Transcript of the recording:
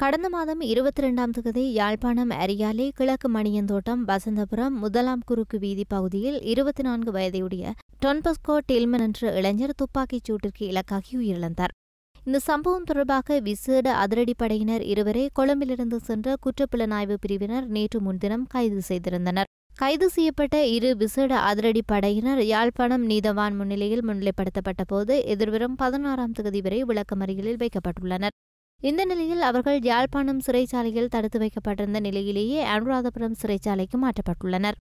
கடந்த மாதம் இருபத்தி ரெண்டாம் தேதி யாழ்ப்பாணம் அரியாலை கிழக்கு மணியந்தோட்டம் வசந்தபுரம் முதலாம் குறுக்கு வீதி பகுதியில் இருபத்தி நான்கு வயதையுடைய டொன்பஸ்கோ டெல்மன் என்ற இளைஞர் துப்பாக்கிச் சூட்டிற்கு இலக்காகி உயிரிழந்தார். இந்த சம்பவம் தொடர்பாக விசேட அதிரடிப்படையினர் இருவரை கொழும்பிலிருந்து சென்ற குற்றப்புலனாய்வு பிரிவினர் நேற்று முன்தினம் கைது செய்திருந்தனர். கைது செய்யப்பட்ட இரு விசேட அதிரடிப்படையினர் யாழ்ப்பாணம் நீதவான் முன்னிலையில் முன்னிலைப்படுத்தப்பட்ட போது எதிர்வரும் பதினாறாம் தேதி வரை விளக்கமறியலில் வைக்கப்பட்டுள்ளனர். இந்த நிலையில் அவர்கள் யாழ்ப்பாணம் சிறைச்சாலையில் தடுத்து வைக்கப்பட்டிருந்த நிலையிலேயே அனுராதபுரம் சிறைச்சாலைக்கு மாற்றப்பட்டுள்ளனர்.